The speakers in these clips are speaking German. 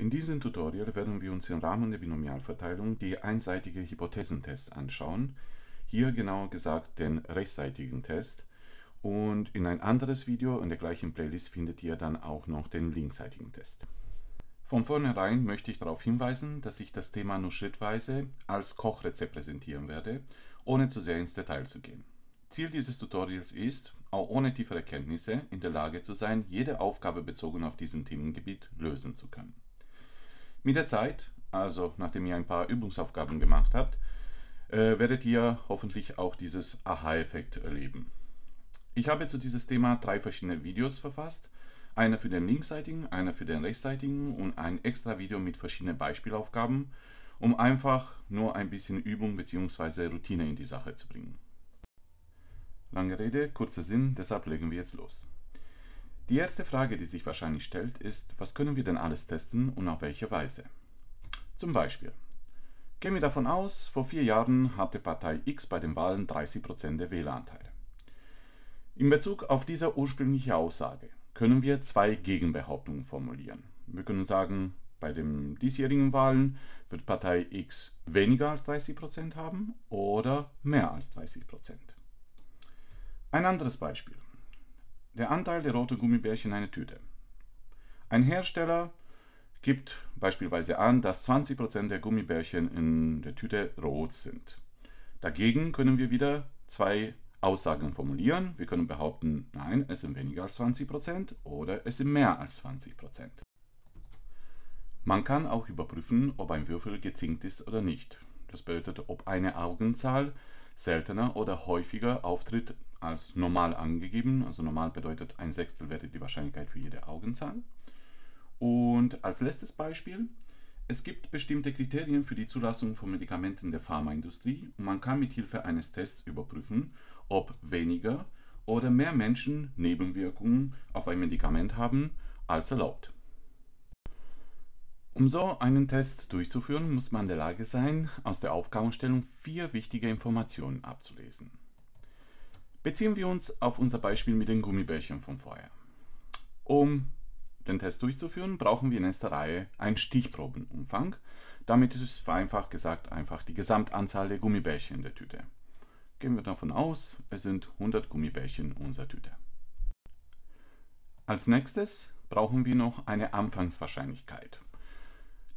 In diesem Tutorial werden wir uns im Rahmen der Binomialverteilung die einseitige Hypothesentest anschauen, hier genauer gesagt den rechtsseitigen Test und in ein anderes Video in der gleichen Playlist findet ihr dann auch noch den linksseitigen Test. Von vornherein möchte ich darauf hinweisen, dass ich das Thema nur schrittweise als Kochrezept präsentieren werde, ohne zu sehr ins Detail zu gehen. Ziel dieses Tutorials ist, auch ohne tiefere Kenntnisse in der Lage zu sein, jede Aufgabe bezogen auf diesem Themengebiet lösen zu können. Mit der Zeit, also nachdem ihr ein paar Übungsaufgaben gemacht habt, äh, werdet ihr hoffentlich auch dieses Aha-Effekt erleben. Ich habe zu dieses Thema drei verschiedene Videos verfasst. Einer für den linksseitigen, einer für den rechtsseitigen und ein extra Video mit verschiedenen Beispielaufgaben, um einfach nur ein bisschen Übung bzw. Routine in die Sache zu bringen. Lange Rede, kurzer Sinn, deshalb legen wir jetzt los. Die erste Frage, die sich wahrscheinlich stellt, ist, was können wir denn alles testen und auf welche Weise? Zum Beispiel, gehen wir davon aus, vor vier Jahren hatte Partei X bei den Wahlen 30% der Wähleranteile. In Bezug auf diese ursprüngliche Aussage können wir zwei Gegenbehauptungen formulieren. Wir können sagen, bei den diesjährigen Wahlen wird Partei X weniger als 30% haben oder mehr als 30%. Ein anderes Beispiel der Anteil der roten Gummibärchen in einer Tüte. Ein Hersteller gibt beispielsweise an, dass 20% der Gummibärchen in der Tüte rot sind. Dagegen können wir wieder zwei Aussagen formulieren. Wir können behaupten, nein, es sind weniger als 20% oder es sind mehr als 20%. Man kann auch überprüfen, ob ein Würfel gezinkt ist oder nicht. Das bedeutet, ob eine Augenzahl seltener oder häufiger auftritt als normal angegeben. Also normal bedeutet ein Sechstel wäre die Wahrscheinlichkeit für jede Augenzahl. Und als letztes Beispiel, es gibt bestimmte Kriterien für die Zulassung von Medikamenten der Pharmaindustrie und man kann mit Hilfe eines Tests überprüfen, ob weniger oder mehr Menschen Nebenwirkungen auf ein Medikament haben als erlaubt. Um so einen Test durchzuführen, muss man in der Lage sein, aus der Aufgabenstellung vier wichtige Informationen abzulesen. Beziehen wir uns auf unser Beispiel mit den Gummibärchen von vorher. Um den Test durchzuführen, brauchen wir in erster Reihe einen Stichprobenumfang. Damit ist es vereinfacht gesagt einfach die Gesamtanzahl der Gummibärchen in der Tüte. Gehen wir davon aus, es sind 100 Gummibärchen in unserer Tüte. Als nächstes brauchen wir noch eine Anfangswahrscheinlichkeit.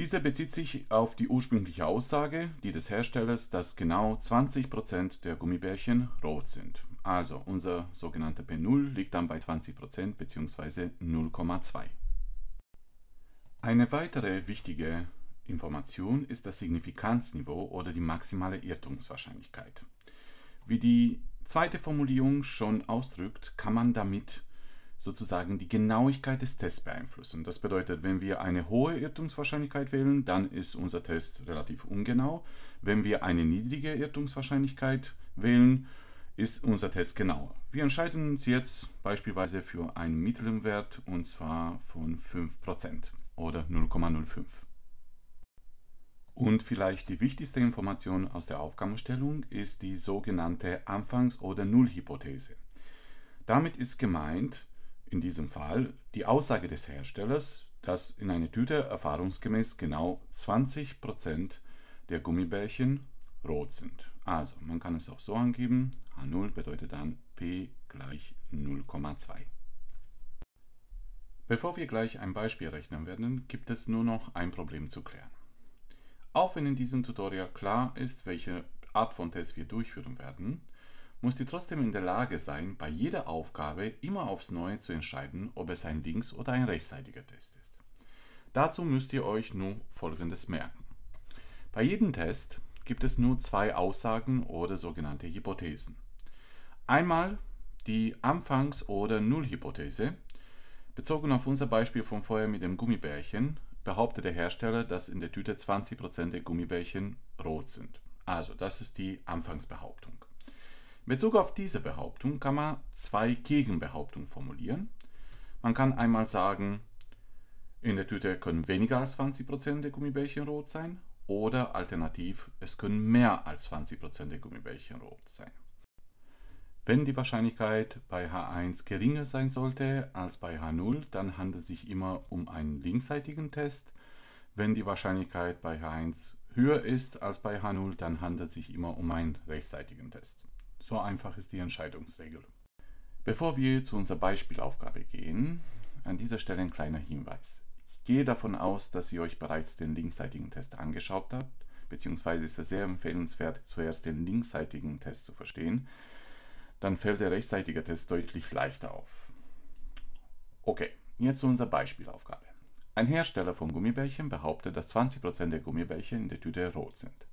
Diese bezieht sich auf die ursprüngliche Aussage, die des Herstellers, dass genau 20% der Gummibärchen rot sind. Also unser sogenannter P0 liegt dann bei 20% bzw. 0,2. Eine weitere wichtige Information ist das Signifikanzniveau oder die maximale Irrtumswahrscheinlichkeit. Wie die zweite Formulierung schon ausdrückt, kann man damit sozusagen die Genauigkeit des Tests beeinflussen. Das bedeutet, wenn wir eine hohe Irrtumswahrscheinlichkeit wählen, dann ist unser Test relativ ungenau. Wenn wir eine niedrige Irrtumswahrscheinlichkeit wählen, ist unser Test genauer. Wir entscheiden uns jetzt beispielsweise für einen mittleren Wert und zwar von 5% oder 0,05. Und vielleicht die wichtigste Information aus der Aufgabenstellung ist die sogenannte Anfangs- oder Nullhypothese. Damit ist gemeint, in diesem Fall, die Aussage des Herstellers, dass in einer Tüte erfahrungsgemäß genau 20% der Gummibärchen rot sind. Also, man kann es auch so angeben, H0 bedeutet dann P gleich 0,2. Bevor wir gleich ein Beispiel rechnen werden, gibt es nur noch ein Problem zu klären. Auch wenn in diesem Tutorial klar ist, welche Art von Test wir durchführen werden, muss ihr trotzdem in der Lage sein, bei jeder Aufgabe immer aufs Neue zu entscheiden, ob es ein links- oder ein rechtsseitiger Test ist. Dazu müsst ihr euch nur Folgendes merken. Bei jedem Test gibt es nur zwei Aussagen oder sogenannte Hypothesen. Einmal die Anfangs- oder Nullhypothese. Bezogen auf unser Beispiel von vorher mit dem Gummibärchen behauptet der Hersteller, dass in der Tüte 20% der Gummibärchen rot sind. Also das ist die Anfangsbehauptung. Bezug auf diese Behauptung kann man zwei Gegenbehauptungen formulieren. Man kann einmal sagen, in der Tüte können weniger als 20% der Gummibärchen rot sein oder alternativ, es können mehr als 20% der Gummibärchen rot sein. Wenn die Wahrscheinlichkeit bei H1 geringer sein sollte als bei H0, dann handelt es sich immer um einen linksseitigen Test. Wenn die Wahrscheinlichkeit bei H1 höher ist als bei H0, dann handelt es sich immer um einen rechtsseitigen Test. So einfach ist die Entscheidungsregel. Bevor wir zu unserer Beispielaufgabe gehen, an dieser Stelle ein kleiner Hinweis. Ich gehe davon aus, dass ihr euch bereits den linksseitigen Test angeschaut habt, beziehungsweise ist es sehr empfehlenswert, zuerst den linksseitigen Test zu verstehen. Dann fällt der rechtsseitige Test deutlich leichter auf. Okay, jetzt zu unserer Beispielaufgabe. Ein Hersteller von Gummibärchen behauptet, dass 20% der Gummibärchen in der Tüte rot sind.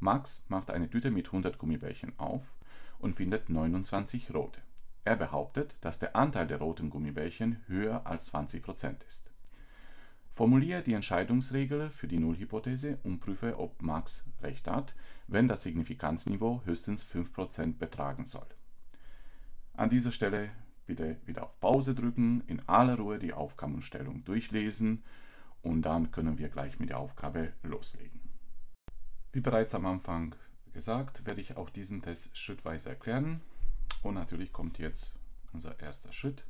Max macht eine Tüte mit 100 Gummibärchen auf und findet 29 rote. Er behauptet, dass der Anteil der roten Gummibärchen höher als 20% ist. Formuliere die Entscheidungsregel für die Nullhypothese und prüfe, ob Max recht hat, wenn das Signifikanzniveau höchstens 5% betragen soll. An dieser Stelle bitte wieder auf Pause drücken, in aller Ruhe die Aufgabenstellung durchlesen und dann können wir gleich mit der Aufgabe loslegen. Wie bereits am Anfang gesagt, werde ich auch diesen Test schrittweise erklären und natürlich kommt jetzt unser erster Schritt.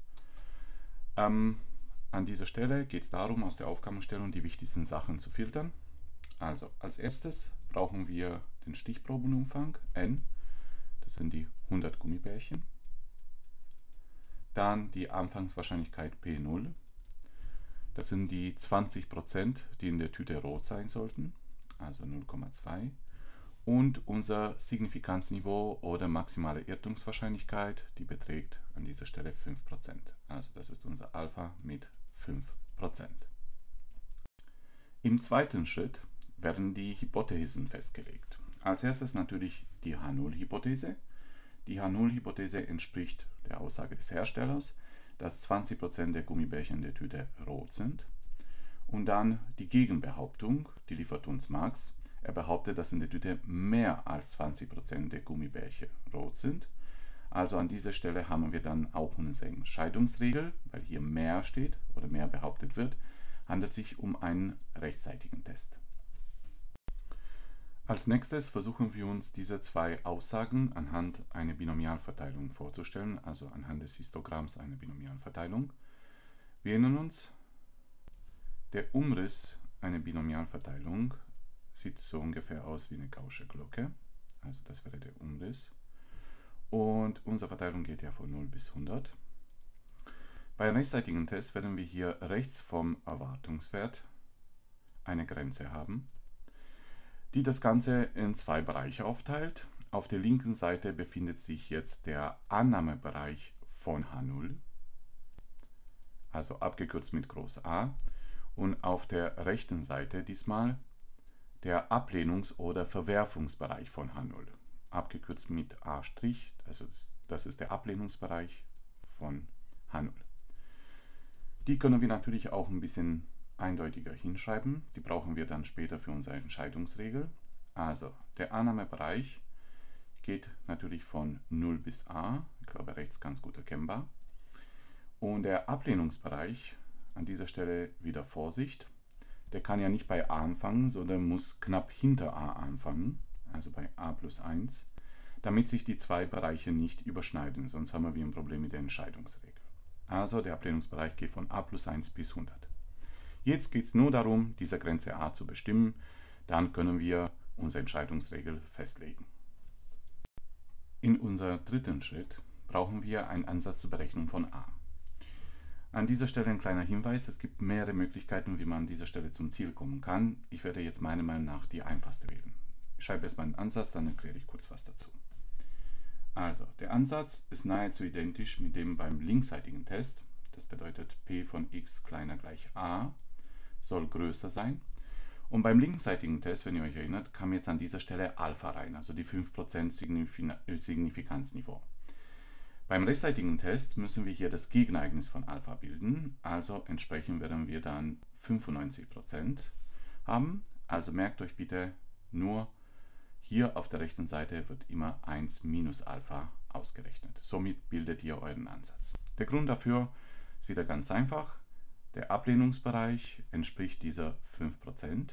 Ähm, an dieser Stelle geht es darum, aus der Aufgabenstellung die wichtigsten Sachen zu filtern. Also als erstes brauchen wir den Stichprobenumfang n, das sind die 100 Gummibärchen. Dann die Anfangswahrscheinlichkeit P0. Das sind die 20%, die in der Tüte rot sein sollten, also 0,2. Und unser Signifikanzniveau oder maximale Irrtumswahrscheinlichkeit, die beträgt an dieser Stelle 5%. Also das ist unser Alpha mit 5%. Im zweiten Schritt werden die Hypothesen festgelegt. Als erstes natürlich die H0-Hypothese. Die H0-Hypothese entspricht der Aussage des Herstellers, dass 20% der Gummibärchen der Tüte rot sind. Und dann die Gegenbehauptung, die liefert uns Max. Er behauptet, dass in der Tüte mehr als 20% der Gummibärchen rot sind. Also an dieser Stelle haben wir dann auch unsere Entscheidungsregel, weil hier mehr steht oder mehr behauptet wird, handelt sich um einen rechtsseitigen Test. Als nächstes versuchen wir uns diese zwei Aussagen anhand einer Binomialverteilung vorzustellen, also anhand des Histogramms einer Binomialverteilung. Wir erinnern uns, der Umriss einer Binomialverteilung sieht so ungefähr aus wie eine Gaußsche Glocke, also das wäre der Umriss. Und unsere Verteilung geht ja von 0 bis 100. Bei rechtsseitigen Test werden wir hier rechts vom Erwartungswert eine Grenze haben die das Ganze in zwei Bereiche aufteilt. Auf der linken Seite befindet sich jetzt der Annahmebereich von H0, also abgekürzt mit Groß A, und auf der rechten Seite diesmal der Ablehnungs- oder Verwerfungsbereich von H0, abgekürzt mit A', also das ist der Ablehnungsbereich von H0. Die können wir natürlich auch ein bisschen eindeutiger hinschreiben. Die brauchen wir dann später für unsere Entscheidungsregel. Also der Annahmebereich geht natürlich von 0 bis a, ich glaube rechts ganz gut erkennbar. Und der Ablehnungsbereich, an dieser Stelle wieder Vorsicht, der kann ja nicht bei a anfangen, sondern muss knapp hinter a anfangen, also bei a plus 1, damit sich die zwei Bereiche nicht überschneiden, sonst haben wir ein Problem mit der Entscheidungsregel. Also der Ablehnungsbereich geht von a plus 1 bis 100. Jetzt geht es nur darum, diese Grenze a zu bestimmen. Dann können wir unsere Entscheidungsregel festlegen. In unserem dritten Schritt brauchen wir einen Ansatz zur Berechnung von a. An dieser Stelle ein kleiner Hinweis, es gibt mehrere Möglichkeiten, wie man an dieser Stelle zum Ziel kommen kann. Ich werde jetzt meiner Meinung nach die einfachste wählen. Ich schreibe erstmal einen Ansatz, dann erkläre ich kurz was dazu. Also, der Ansatz ist nahezu identisch mit dem beim linksseitigen Test. Das bedeutet p von x kleiner gleich a soll größer sein. Und beim linksseitigen Test, wenn ihr euch erinnert, kam jetzt an dieser Stelle Alpha rein, also die 5% Signifikanzniveau. Beim rechtsseitigen Test müssen wir hier das Gegenereignis von Alpha bilden, also entsprechend werden wir dann 95% haben. Also merkt euch bitte nur, hier auf der rechten Seite wird immer 1 minus Alpha ausgerechnet. Somit bildet ihr euren Ansatz. Der Grund dafür ist wieder ganz einfach. Der Ablehnungsbereich entspricht dieser 5%.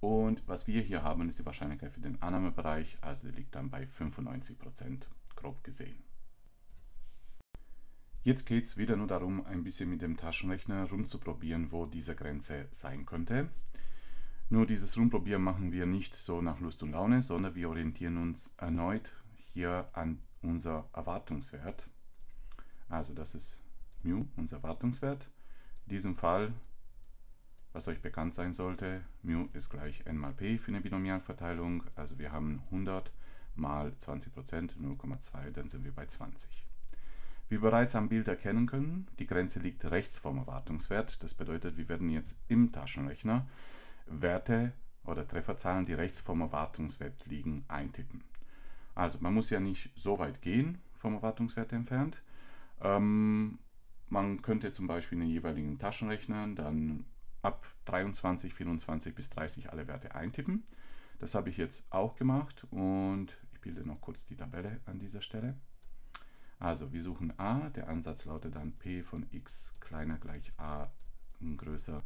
Und was wir hier haben, ist die Wahrscheinlichkeit für den Annahmebereich, also die liegt dann bei 95%, grob gesehen. Jetzt geht es wieder nur darum, ein bisschen mit dem Taschenrechner rumzuprobieren, wo diese Grenze sein könnte. Nur dieses Rumprobieren machen wir nicht so nach Lust und Laune, sondern wir orientieren uns erneut hier an unser Erwartungswert. Also das ist μ, unser Erwartungswert. In diesem Fall, was euch bekannt sein sollte, μ ist gleich n mal p für eine Binomialverteilung. Also wir haben 100 mal 20%, 0,2, dann sind wir bei 20. Wie bereits am Bild erkennen können, die Grenze liegt rechts vom Erwartungswert. Das bedeutet, wir werden jetzt im Taschenrechner Werte oder Trefferzahlen, die rechts vom Erwartungswert liegen, eintippen. Also man muss ja nicht so weit gehen vom Erwartungswert entfernt. Ähm, man könnte zum Beispiel in den jeweiligen Taschenrechnern dann ab 23, 24 bis 30 alle Werte eintippen. Das habe ich jetzt auch gemacht und ich bilde noch kurz die Tabelle an dieser Stelle. Also wir suchen a, der Ansatz lautet dann p von x kleiner gleich a größer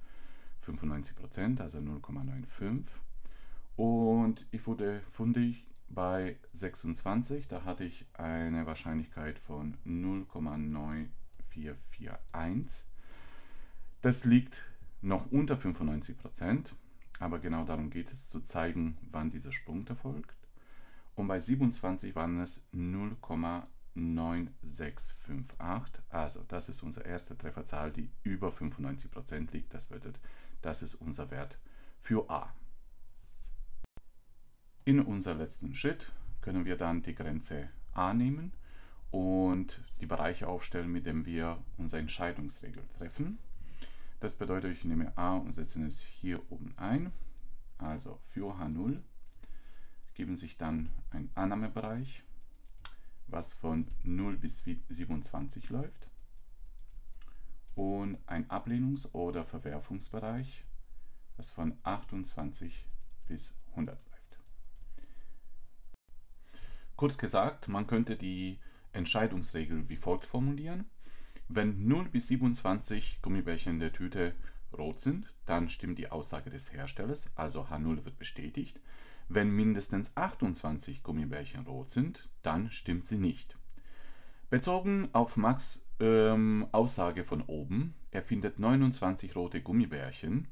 95%, also 0,95. Und ich wurde fundig bei 26, da hatte ich eine Wahrscheinlichkeit von 0,9441. Das liegt noch unter 95%, aber genau darum geht es, zu zeigen, wann dieser Sprung erfolgt. Und bei 27 waren es 0,9658. Also das ist unsere erste Trefferzahl, die über 95% liegt. Das bedeutet, das ist unser Wert für a. In unserem letzten Schritt können wir dann die Grenze a nehmen und die Bereiche aufstellen, mit denen wir unsere Entscheidungsregel treffen. Das bedeutet, ich nehme a und setze es hier oben ein. Also für H0 geben sich dann ein Annahmebereich, was von 0 bis 27 läuft und ein Ablehnungs- oder Verwerfungsbereich, was von 28 bis 100 bleibt. Kurz gesagt, man könnte die Entscheidungsregel wie folgt formulieren. Wenn 0 bis 27 Gummibärchen in der Tüte rot sind, dann stimmt die Aussage des Herstellers, also H0 wird bestätigt. Wenn mindestens 28 Gummibärchen rot sind, dann stimmt sie nicht. Bezogen auf Max ähm, Aussage von oben, er findet 29 rote Gummibärchen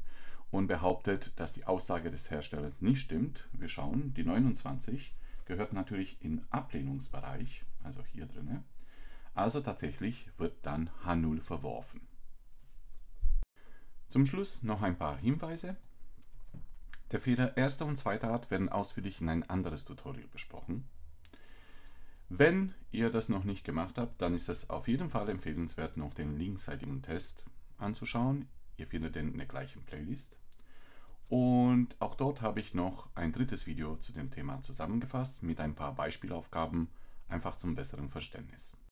und behauptet, dass die Aussage des Herstellers nicht stimmt. Wir schauen, die 29 gehört natürlich in Ablehnungsbereich, also hier drin. Also tatsächlich wird dann H0 verworfen. Zum Schluss noch ein paar Hinweise. Der Fehler erster und zweiter Art werden ausführlich in ein anderes Tutorial besprochen. Wenn ihr das noch nicht gemacht habt, dann ist es auf jeden Fall empfehlenswert, noch den linksseitigen Test anzuschauen. Ihr findet den in der gleichen Playlist. Und auch dort habe ich noch ein drittes Video zu dem Thema zusammengefasst mit ein paar Beispielaufgaben, einfach zum besseren Verständnis.